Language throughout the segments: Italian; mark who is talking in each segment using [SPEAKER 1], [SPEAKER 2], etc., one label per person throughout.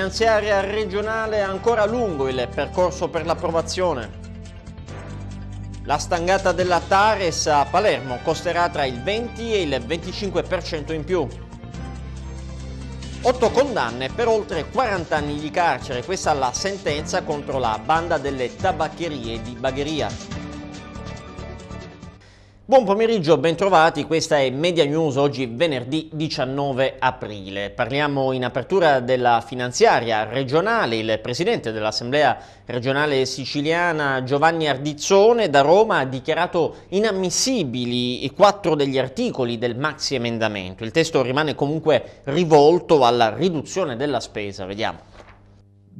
[SPEAKER 1] finanziaria regionale è ancora lungo il percorso per l'approvazione. La stangata della Tares a Palermo costerà tra il 20 e il 25% in più. Otto condanne per oltre 40 anni di carcere, questa è la sentenza contro la banda delle tabaccherie di Bagheria. Buon pomeriggio, bentrovati, questa è Media News, oggi venerdì 19 aprile. Parliamo in apertura della finanziaria regionale, il presidente dell'Assemblea regionale siciliana Giovanni Ardizzone da Roma ha dichiarato inammissibili i quattro degli articoli del maxi emendamento. Il testo rimane comunque rivolto alla riduzione della spesa, vediamo.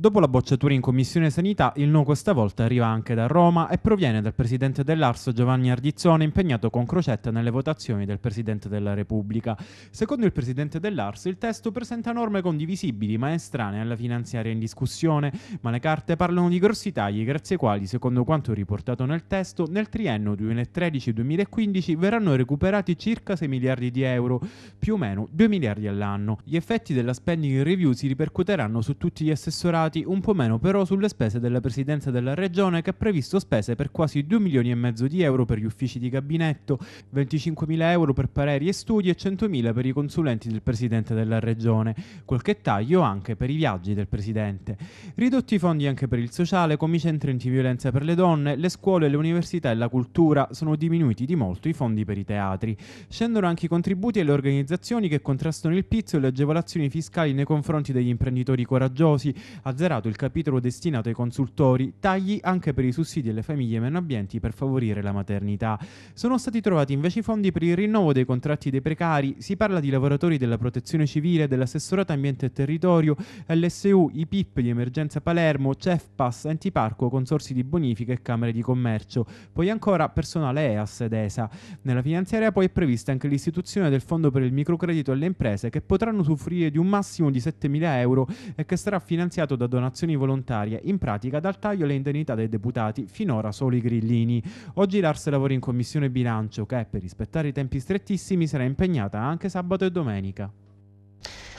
[SPEAKER 2] Dopo la bocciatura in Commissione Sanità, il no questa volta arriva anche da Roma e proviene dal presidente dell'Ars Giovanni Ardizzone, impegnato con Crocetta nelle votazioni del Presidente della Repubblica. Secondo il presidente dell'Ars, il testo presenta norme condivisibili ma estranee alla finanziaria in discussione, ma le carte parlano di grossi tagli grazie ai quali, secondo quanto riportato nel testo, nel triennio 2013-2015 verranno recuperati circa 6 miliardi di euro, più o meno 2 miliardi all'anno. Gli effetti della spending review si ripercuoteranno su tutti gli assessorati concentrati un po' meno però sulle spese della presidenza della regione che ha previsto spese per quasi 2 milioni e mezzo di euro per gli uffici di gabinetto, 25 mila euro per pareri e studi e 100 mila per i consulenti del presidente della regione, qualche taglio anche per i viaggi del presidente. Ridotti i fondi anche per il sociale, come i centri antiviolenza per le donne, le scuole, le università e la cultura, sono diminuiti di molto i fondi per i teatri. Scendono anche i contributi alle organizzazioni che contrastano il pizzo e le agevolazioni fiscali nei confronti degli imprenditori coraggiosi, azzerato il capitolo destinato ai consultori, tagli anche per i sussidi alle famiglie meno abbienti per favorire la maternità. Sono stati trovati invece i fondi per il rinnovo dei contratti dei precari, si parla di lavoratori della protezione civile, dell'assessorato ambiente e territorio, LSU, IPIP di emergenza Palermo, CEFPAS, Enti Parco, consorsi di bonifica e camere di commercio, poi ancora personale EAS ed ESA. Nella finanziaria poi è prevista anche l'istituzione del fondo per il microcredito alle imprese che potranno soffrire di un massimo di 7.000 euro e che sarà finanziato da donazioni volontarie, in pratica dal taglio alle indennità dei deputati, finora solo i grillini. Oggi l'Ars lavora in commissione bilancio che, per rispettare i tempi strettissimi, sarà impegnata anche sabato e domenica.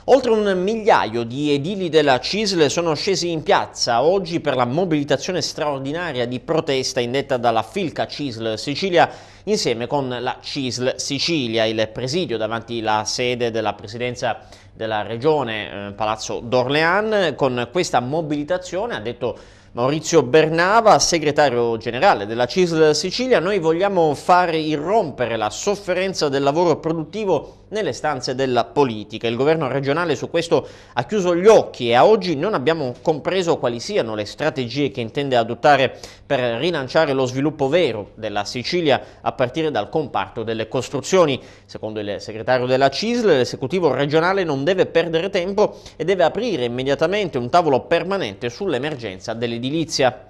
[SPEAKER 1] Oltre un migliaio di edili della CISL sono scesi in piazza oggi per la mobilitazione straordinaria di protesta indetta dalla Filca CISL Sicilia insieme con la CISL Sicilia, il presidio davanti alla sede della presidenza della regione eh, Palazzo d'Orlean. Con questa mobilitazione, ha detto Maurizio Bernava, segretario generale della CISL Sicilia, noi vogliamo fare irrompere la sofferenza del lavoro produttivo nelle stanze della politica. Il governo regionale su questo ha chiuso gli occhi e a oggi non abbiamo compreso quali siano le strategie che intende adottare per rilanciare lo sviluppo vero della Sicilia a partire dal comparto delle costruzioni. Secondo il segretario della CISL, l'esecutivo regionale non deve perdere tempo e deve aprire immediatamente un tavolo permanente sull'emergenza dell'edilizia.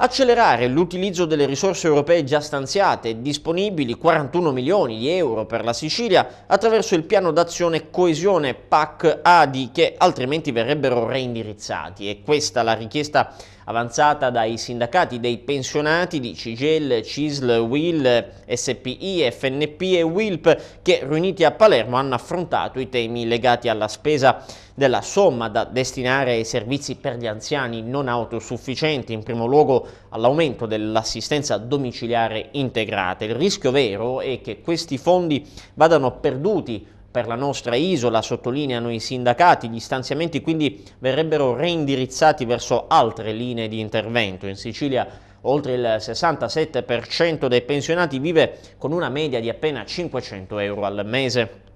[SPEAKER 1] Accelerare l'utilizzo delle risorse europee già stanziate disponibili 41 milioni di euro per la Sicilia attraverso il piano d'azione coesione PAC-ADI che altrimenti verrebbero reindirizzati. E questa la richiesta avanzata dai sindacati dei pensionati di CIGEL, CISL, WIL, SPI, FNP e WILP che riuniti a Palermo hanno affrontato i temi legati alla spesa della somma da destinare ai servizi per gli anziani non autosufficienti, in primo luogo all'aumento dell'assistenza domiciliare integrata. Il rischio vero è che questi fondi vadano perduti per la nostra isola, sottolineano i sindacati, gli stanziamenti quindi verrebbero reindirizzati verso altre linee di intervento. In Sicilia oltre il 67% dei pensionati vive con una media di appena 500 euro al mese.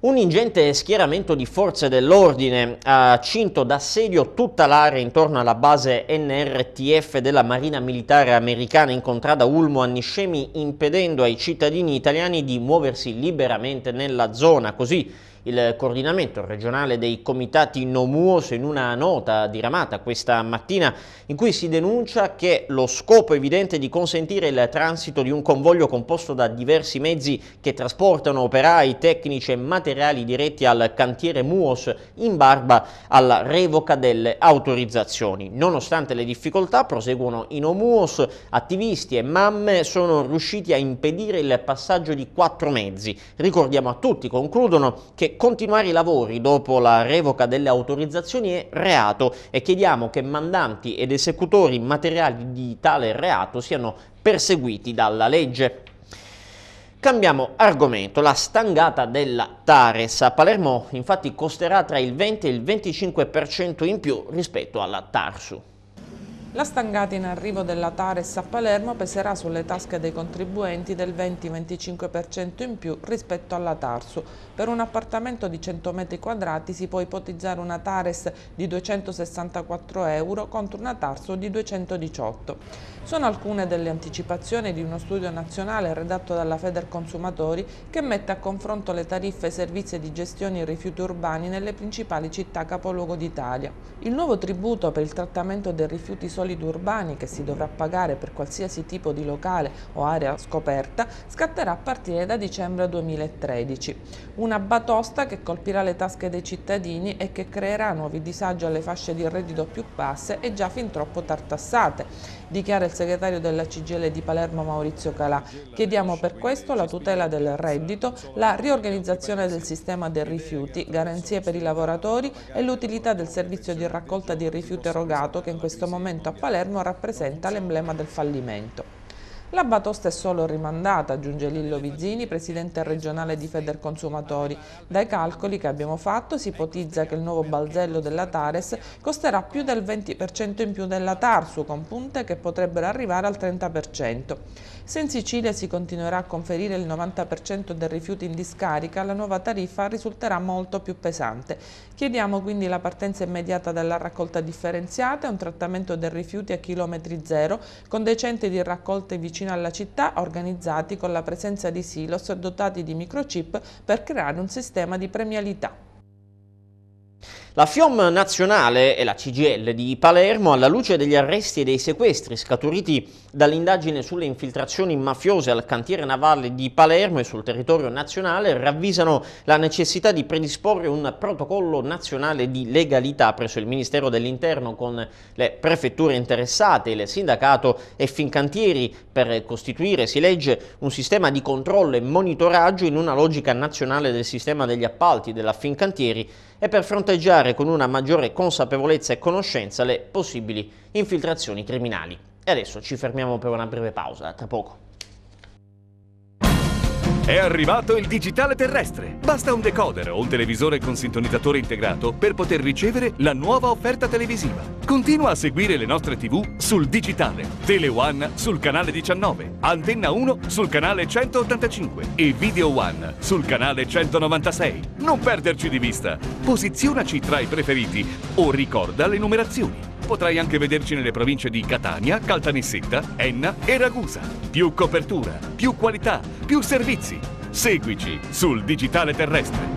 [SPEAKER 1] Un ingente schieramento di forze dell'ordine ha cinto d'assedio tutta l'area intorno alla base NRTF della Marina Militare Americana in contrada Ulmo a Niscemi, impedendo ai cittadini italiani di muoversi liberamente nella zona. Così il coordinamento regionale dei comitati Nomuos in una nota diramata questa mattina in cui si denuncia che lo scopo evidente di consentire il transito di un convoglio composto da diversi mezzi che trasportano operai, tecnici e materiali diretti al cantiere Muos in barba alla revoca delle autorizzazioni. Nonostante le difficoltà proseguono i Nomuos, attivisti e mamme sono riusciti a impedire il passaggio di quattro mezzi. Ricordiamo a tutti, concludono, che continuare i lavori dopo la revoca delle autorizzazioni è reato e chiediamo che mandanti ed esecutori materiali di tale reato siano perseguiti dalla legge. Cambiamo argomento, la stangata della Tares a Palermo infatti costerà tra il 20 e il 25% in più rispetto alla Tarsu.
[SPEAKER 3] La stangata in arrivo della Tares a Palermo peserà sulle tasche dei contribuenti del 20-25% in più rispetto alla Tarsu. Per un appartamento di 100 metri quadrati si può ipotizzare una Tares di 264 euro contro una Tarsu di 218. Sono alcune delle anticipazioni di uno studio nazionale redatto dalla Feder Consumatori che mette a confronto le tariffe e servizi di gestione rifiuti urbani nelle principali città capoluogo d'Italia. Il nuovo tributo per il trattamento dei rifiuti solidi urbani che si dovrà pagare per qualsiasi tipo di locale o area scoperta scatterà a partire da dicembre 2013. Una batosta che colpirà le tasche dei cittadini e che creerà nuovi disagi alle fasce di reddito più basse e già fin troppo tartassate dichiara il segretario della CGL di Palermo Maurizio Calà. Chiediamo per questo la tutela del reddito, la riorganizzazione del sistema dei rifiuti, garanzie per i lavoratori e l'utilità del servizio di raccolta di rifiuti erogato che in questo momento a Palermo rappresenta l'emblema del fallimento. La batosta è solo rimandata, aggiunge Lillo Vizzini, presidente regionale di Federconsumatori. Dai calcoli che abbiamo fatto si ipotizza che il nuovo balzello della Tares costerà più del 20% in più della Tarsu, con punte che potrebbero arrivare al 30%. Se in Sicilia si continuerà a conferire il 90% del rifiuto in discarica, la nuova tariffa risulterà molto più pesante. Chiediamo quindi la partenza immediata della raccolta differenziata e un trattamento dei rifiuti a chilometri zero, con dei centri di raccolta vicino alla città organizzati con la presenza di silos dotati di microchip per creare un sistema di premialità.
[SPEAKER 1] La FIOM nazionale e la CGL di Palermo, alla luce degli arresti e dei sequestri scaturiti dall'indagine sulle infiltrazioni mafiose al cantiere navale di Palermo e sul territorio nazionale, ravvisano la necessità di predisporre un protocollo nazionale di legalità presso il Ministero dell'Interno con le prefetture interessate, il sindacato e Fincantieri. Per costituire, si legge, un sistema di controllo e monitoraggio in una logica nazionale del sistema degli appalti della Fincantieri e per fronteggiare con una maggiore consapevolezza e conoscenza le possibili infiltrazioni criminali. E adesso ci fermiamo per una breve pausa, tra poco.
[SPEAKER 4] È arrivato il digitale terrestre. Basta un decoder o un televisore con sintonizzatore integrato per poter ricevere la nuova offerta televisiva. Continua a seguire le nostre TV sul digitale. Tele One sul canale 19, Antenna 1 sul canale 185 e Video One sul canale 196. Non perderci di vista. Posizionaci tra i preferiti o ricorda le numerazioni. Potrai anche vederci nelle province di Catania, Caltanissetta, Enna e Ragusa. Più copertura, più qualità, più servizi. Seguici sul digitale terrestre.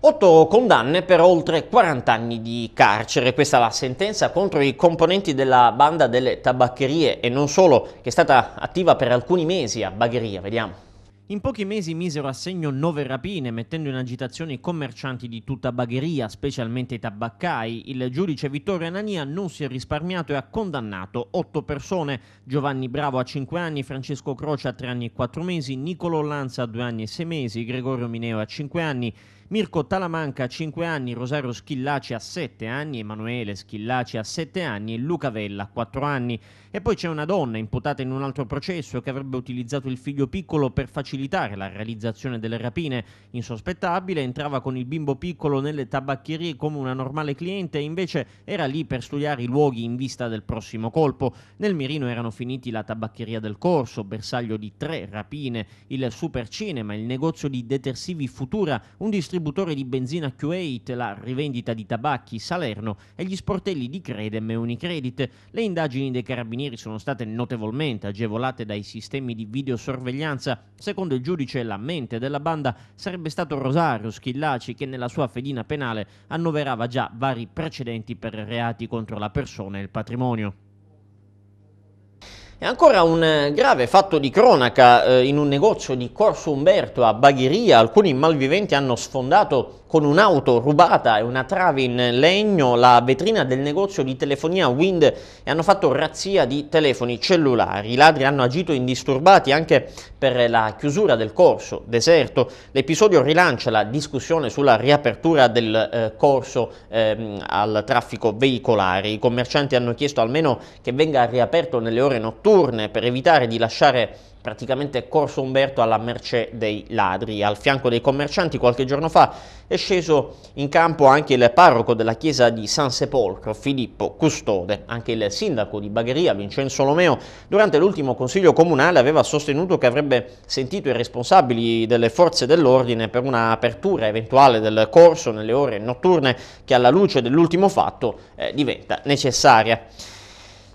[SPEAKER 1] Otto condanne per oltre 40 anni di carcere, questa è la sentenza contro i componenti della banda delle tabaccherie e non solo, che è stata attiva per alcuni mesi a Bagheria, vediamo.
[SPEAKER 5] In pochi mesi misero a segno nove rapine, mettendo in agitazione i commercianti di tutta Bagheria, specialmente i tabaccai. Il giudice Vittorio Anania non si è risparmiato e ha condannato otto persone: Giovanni Bravo a cinque anni, Francesco Croce a tre anni e quattro mesi, Nicolo Lanza a due anni e sei mesi, Gregorio Mineo a cinque anni. Mirko Talamanca a 5 anni, Rosario Schillaci a 7 anni, Emanuele Schillaci a 7 anni e Luca Vella a 4 anni. E poi c'è una donna imputata in un altro processo che avrebbe utilizzato il figlio piccolo per facilitare la realizzazione delle rapine. Insospettabile, entrava con il bimbo piccolo nelle tabaccherie come una normale cliente e invece era lì per studiare i luoghi in vista del prossimo colpo. Nel mirino erano finiti la tabaccheria del corso, bersaglio di tre rapine, il super cinema, il negozio di detersivi Futura, un distributore distributore di benzina Q8, la rivendita di tabacchi Salerno e gli sportelli di Credem e Unicredit. Le indagini dei carabinieri sono state notevolmente agevolate dai sistemi di videosorveglianza. Secondo il giudice, la mente della banda sarebbe stato Rosario Schillaci che nella sua fedina penale annoverava già vari precedenti per reati contro la persona e il patrimonio.
[SPEAKER 1] E ancora un eh, grave fatto di cronaca eh, in un negozio di Corso Umberto a Bagheria. Alcuni malviventi hanno sfondato con un'auto rubata e una trave in legno la vetrina del negozio di telefonia Wind e hanno fatto razzia di telefoni cellulari. I ladri hanno agito indisturbati anche per la chiusura del corso deserto. L'episodio rilancia la discussione sulla riapertura del eh, corso eh, al traffico veicolare. I commercianti hanno chiesto almeno che venga riaperto nelle ore notturne per evitare di lasciare praticamente Corso Umberto alla mercé dei ladri. Al fianco dei commercianti qualche giorno fa è sceso in campo anche il parroco della chiesa di San Sepolcro, Filippo Custode. Anche il sindaco di Bagheria, Vincenzo Lomeo, durante l'ultimo consiglio comunale aveva sostenuto che avrebbe sentito i responsabili delle forze dell'ordine per una apertura eventuale del corso nelle ore notturne che alla luce dell'ultimo fatto eh, diventa necessaria.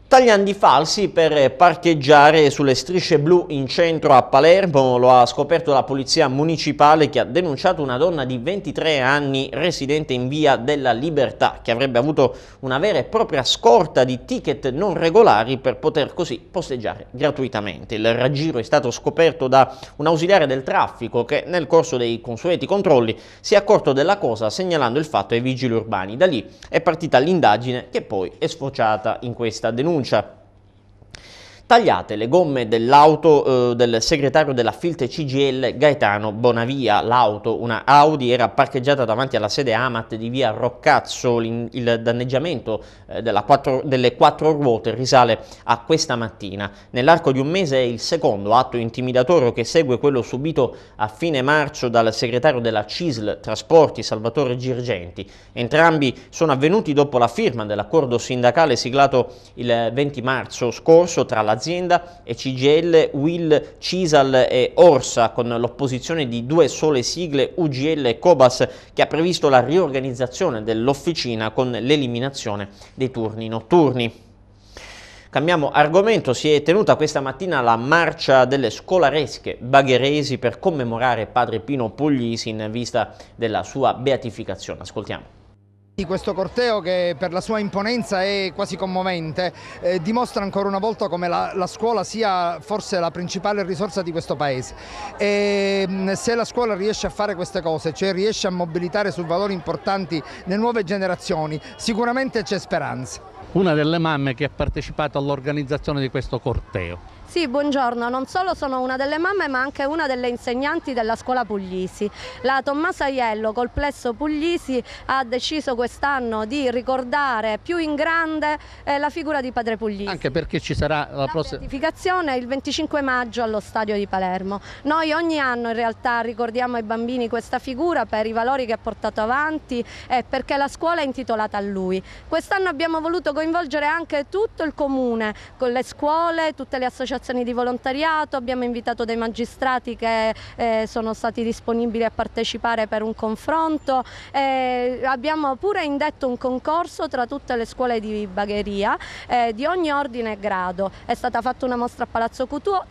[SPEAKER 1] Tagliandi falsi per parcheggiare sulle strisce blu in centro a Palermo, lo ha scoperto la polizia municipale che ha denunciato una donna di 23 anni residente in via della Libertà che avrebbe avuto una vera e propria scorta di ticket non regolari per poter così posteggiare gratuitamente. Il raggiro è stato scoperto da un ausiliare del traffico che nel corso dei consueti controlli si è accorto della cosa segnalando il fatto ai vigili urbani. Da lì è partita l'indagine che poi è sfociata in questa denuncia denuncia. Tagliate le gomme dell'auto eh, del segretario della Filte CGL Gaetano Bonavia. L'auto, una Audi, era parcheggiata davanti alla sede Amat di via Roccazzo. il danneggiamento eh, quattro, delle quattro ruote risale a questa mattina. Nell'arco di un mese è il secondo atto intimidatorio che segue quello subito a fine marzo dal segretario della CISL Trasporti Salvatore Girgenti. Entrambi sono avvenuti dopo la firma dell'accordo sindacale siglato il 20 marzo scorso tra la l'azienda e CGL, Will, Cisal e Orsa con l'opposizione di due sole sigle UGL e Cobas che ha previsto la riorganizzazione dell'officina con l'eliminazione dei turni notturni. Cambiamo argomento, si è tenuta questa mattina la marcia delle scolaresche bagheresi per commemorare padre Pino Puglisi in vista della sua beatificazione. Ascoltiamo.
[SPEAKER 6] Questo corteo che per la sua imponenza è quasi commovente eh, dimostra ancora una volta come la, la, scuola sia forse la principale risorsa di questo paese e mm, se la scuola riesce a fare queste cose, cioè riesce a mobilitare su valori importanti le nuove generazioni, sicuramente c'è speranza.
[SPEAKER 7] Una delle mamme che ha partecipato all'organizzazione di questo corteo.
[SPEAKER 8] Sì, buongiorno, non solo sono una delle mamme ma anche una delle insegnanti della scuola Puglisi. La Tommaso Aiello col plesso Puglisi ha deciso quest'anno di ricordare più in grande eh, la figura di Padre Puglisi.
[SPEAKER 7] Anche perché ci sarà la, la prossima...
[SPEAKER 8] certificazione il 25 maggio allo stadio di Palermo. Noi ogni anno in realtà ricordiamo ai bambini questa figura per i valori che ha portato avanti e perché la scuola è intitolata a lui. Quest'anno abbiamo voluto coinvolgere anche tutto il comune, con le scuole, tutte le associazioni associazioni di volontariato, abbiamo invitato dei magistrati che eh, sono stati disponibili a partecipare per un confronto, eh, abbiamo pure indetto un concorso tra tutte le scuole di bagheria eh, di ogni ordine e grado, è stata fatta una mostra a Palazzo Cutò,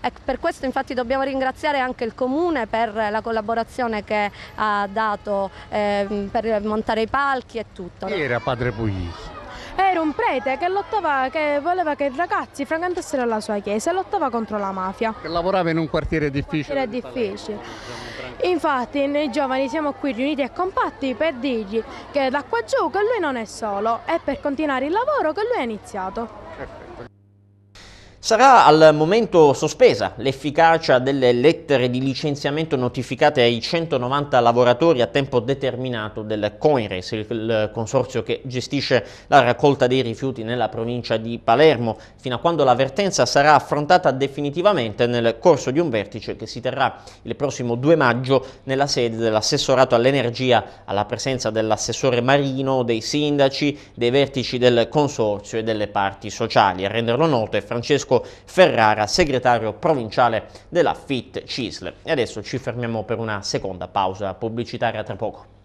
[SPEAKER 8] e per questo infatti dobbiamo ringraziare anche il Comune per la collaborazione che ha dato ehm, per montare i palchi e tutto.
[SPEAKER 7] Chi era Padre Puglisi?
[SPEAKER 9] Era un prete che lottava, che voleva che i ragazzi frequentassero la sua chiesa e lottava contro la mafia.
[SPEAKER 7] Che lavorava in un quartiere difficile.
[SPEAKER 9] Un quartiere difficile. Infatti noi giovani siamo qui riuniti e compatti per dirgli che da qua giù che lui non è solo e per continuare il lavoro che lui ha iniziato.
[SPEAKER 1] Sarà al momento sospesa l'efficacia delle lettere di licenziamento notificate ai 190 lavoratori a tempo determinato del Coinres, il consorzio che gestisce la raccolta dei rifiuti nella provincia di Palermo, fino a quando l'avvertenza sarà affrontata definitivamente nel corso di un vertice che si terrà il prossimo 2 maggio nella sede dell'assessorato all'energia alla presenza dell'assessore Marino, dei sindaci, dei vertici del consorzio e delle parti sociali. A renderlo noto è Francesco Francesco Ferrara, segretario provinciale della FIT CISL. E adesso ci fermiamo per una seconda pausa pubblicitaria tra poco.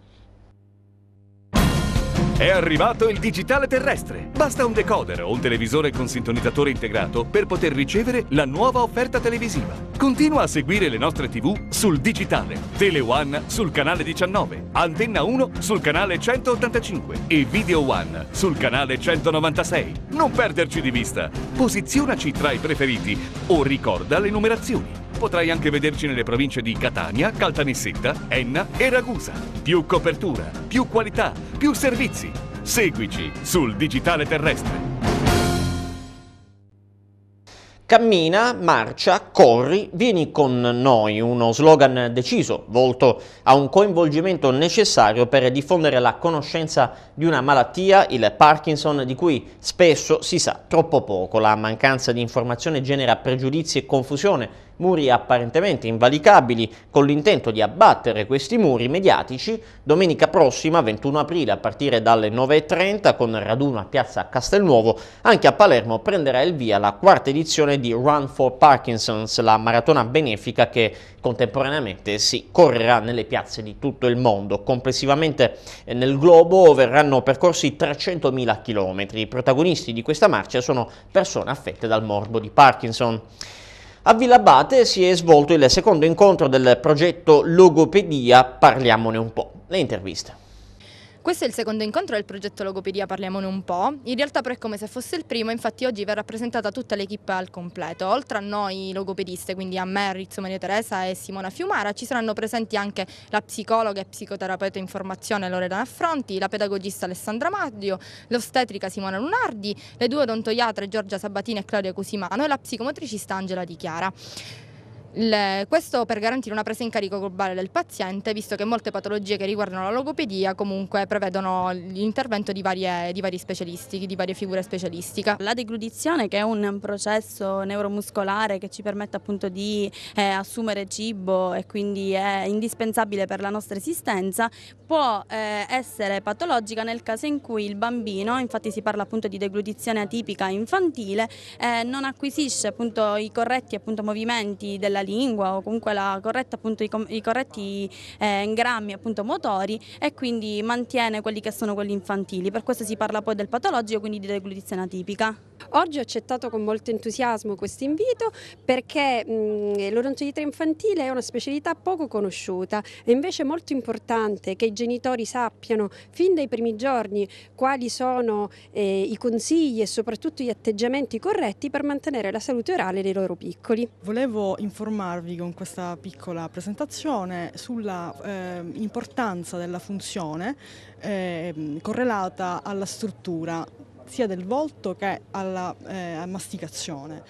[SPEAKER 4] È arrivato il digitale terrestre. Basta un decoder o un televisore con sintonizzatore integrato per poter ricevere la nuova offerta televisiva. Continua a seguire le nostre TV sul digitale. Tele One sul canale 19, Antenna 1 sul canale 185 e Video One sul canale 196. Non perderci di vista. Posizionaci tra i preferiti o ricorda le numerazioni. Potrai anche vederci nelle province di Catania, Caltanissetta, Enna e Ragusa. Più copertura, più qualità, più servizi. Seguici sul digitale terrestre.
[SPEAKER 1] Cammina, marcia, corri, vieni con noi, uno slogan deciso, volto a un coinvolgimento necessario per diffondere la conoscenza di una malattia, il Parkinson, di cui spesso si sa troppo poco. La mancanza di informazione genera pregiudizi e confusione, muri apparentemente invalicabili, con l'intento di abbattere questi muri mediatici, domenica prossima, 21 aprile, a partire dalle 9.30, con raduno a Piazza Castelnuovo, anche a Palermo prenderà il via la quarta edizione di Run for Parkinson's, la maratona benefica che contemporaneamente si correrà nelle piazze di tutto il mondo. Complessivamente eh, nel globo verranno percorsi 300.000 km. I protagonisti di questa marcia sono persone affette dal morbo di Parkinson. A Villabate si è svolto il secondo incontro del progetto Logopedia, parliamone un po'. Le interviste.
[SPEAKER 10] Questo è il secondo incontro del progetto Logopedia, parliamone un po'. In realtà però è come se fosse il primo, infatti oggi verrà presentata tutta l'equipe al completo. Oltre a noi logopediste, quindi a me, Rizzo Maria Teresa e Simona Fiumara, ci saranno presenti anche la psicologa e psicoterapeuta in formazione Loredana Affronti, la pedagogista Alessandra Maggio, l'ostetrica Simona Lunardi, le due odontoiatre Giorgia Sabatini e Claudia Cusimano e la psicomotricista Angela Di Chiara. Il, questo per garantire una presa in carico globale del paziente, visto che molte patologie che riguardano la logopedia comunque prevedono l'intervento di, di vari specialisti, di varie figure specialistiche.
[SPEAKER 11] La deglutizione che è un processo neuromuscolare che ci permette appunto di eh, assumere cibo e quindi è indispensabile per la nostra esistenza, può eh, essere patologica nel caso in cui il bambino, infatti si parla appunto di deglutizione atipica infantile, eh, non acquisisce appunto i corretti appunto, movimenti della lingua o comunque corretta, appunto, i, i, corretti eh, grammi appunto, motori e quindi mantiene quelli che sono quelli infantili. Per questo si parla poi del patologico, quindi di deglutizione atipica.
[SPEAKER 12] Oggi ho accettato con molto entusiasmo questo invito perché l'odontologia infantile è una specialità poco conosciuta e invece è molto importante che i genitori sappiano fin dai primi giorni quali sono eh, i consigli e soprattutto gli atteggiamenti corretti per mantenere la salute orale dei loro piccoli.
[SPEAKER 13] Volevo informarvi con questa piccola presentazione sulla eh, importanza della funzione eh, correlata alla struttura sia del volto che alla eh, masticazione.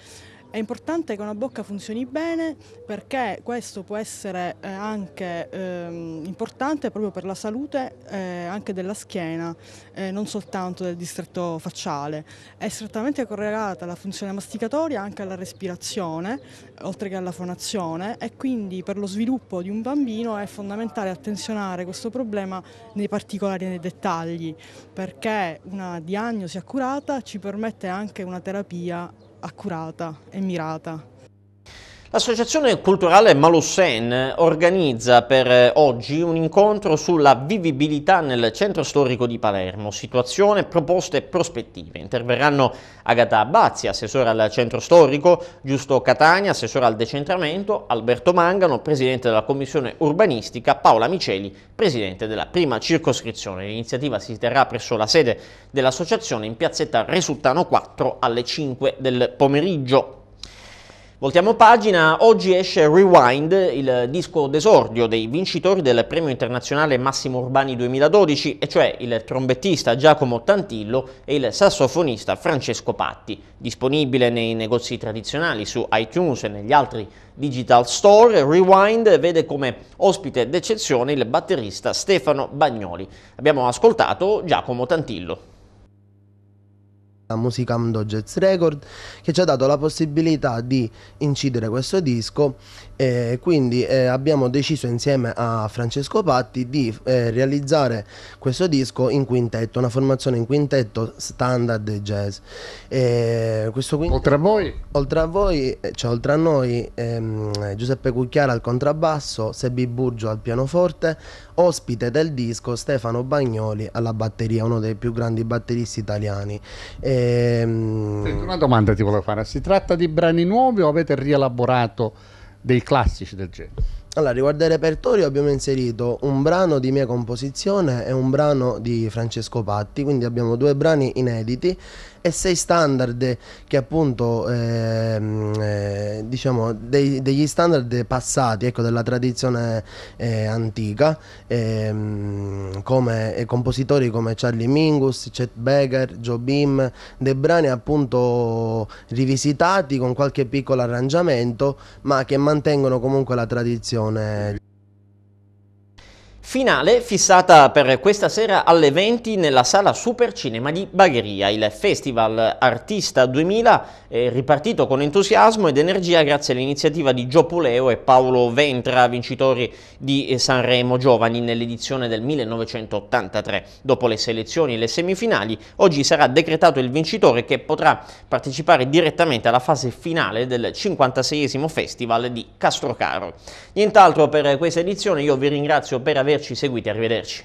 [SPEAKER 13] È importante che una bocca funzioni bene perché questo può essere eh, anche ehm, importante proprio per la salute eh, anche della schiena, eh, non soltanto del distretto facciale. È strettamente correlata la funzione masticatoria anche alla respirazione, oltre che alla fonazione e quindi per lo sviluppo di un bambino è fondamentale attenzionare questo problema nei particolari e nei dettagli perché una diagnosi accurata ci permette anche una terapia accurata e mirata.
[SPEAKER 1] L'associazione culturale Malussen organizza per oggi un incontro sulla vivibilità nel centro storico di Palermo, situazione, proposte e prospettive. Interverranno Agata Abbazzi, assessore al centro storico, Giusto Catania, assessore al decentramento, Alberto Mangano, presidente della commissione urbanistica, Paola Miceli, presidente della prima circoscrizione. L'iniziativa si terrà presso la sede dell'associazione in piazzetta Resultano 4 alle 5 del pomeriggio. Voltiamo pagina, oggi esce Rewind, il disco d'esordio dei vincitori del premio internazionale Massimo Urbani 2012, e cioè il trombettista Giacomo Tantillo e il sassofonista Francesco Patti. Disponibile nei negozi tradizionali su iTunes e negli altri digital store, Rewind vede come ospite d'eccezione il batterista Stefano Bagnoli. Abbiamo ascoltato Giacomo Tantillo
[SPEAKER 14] Musicando Jazz Record che ci ha dato la possibilità di incidere questo disco e quindi eh, abbiamo deciso insieme a Francesco Patti di eh, realizzare questo disco in quintetto, una formazione in quintetto standard jazz.
[SPEAKER 15] E questo quintetto, oltre a voi?
[SPEAKER 14] Oltre a voi, eh, cioè oltre a noi, ehm, Giuseppe Cucchiara al contrabbasso, Sebi Burgio al pianoforte, ospite del disco Stefano Bagnoli alla batteria, uno dei più grandi batteristi italiani.
[SPEAKER 15] E, ehm, Senti, una domanda ti volevo fare, si tratta di brani nuovi o avete rielaborato dei classici del genere?
[SPEAKER 14] Allora, riguardo al repertorio abbiamo inserito un brano di mia composizione e un brano di Francesco Patti, quindi abbiamo due brani inediti e sei standard che appunto ehm, eh, diciamo dei, degli standard passati ecco, della tradizione eh, antica ehm, come eh, compositori come Charlie Mingus, Chet Baker, Joe Beam dei brani appunto rivisitati con qualche piccolo arrangiamento ma che mantengono comunque la tradizione
[SPEAKER 1] Finale fissata per questa sera alle 20 nella sala Super Cinema di Bagheria. Il Festival Artista 2000 è ripartito con entusiasmo ed energia grazie all'iniziativa di Gio Puleo e Paolo Ventra, vincitori di Sanremo Giovani nell'edizione del 1983. Dopo le selezioni e le semifinali, oggi sarà decretato il vincitore che potrà partecipare direttamente alla fase finale del 56esimo Festival di Castrocaro. Nient'altro per questa edizione, io vi ringrazio per aver averci seguiti, arrivederci.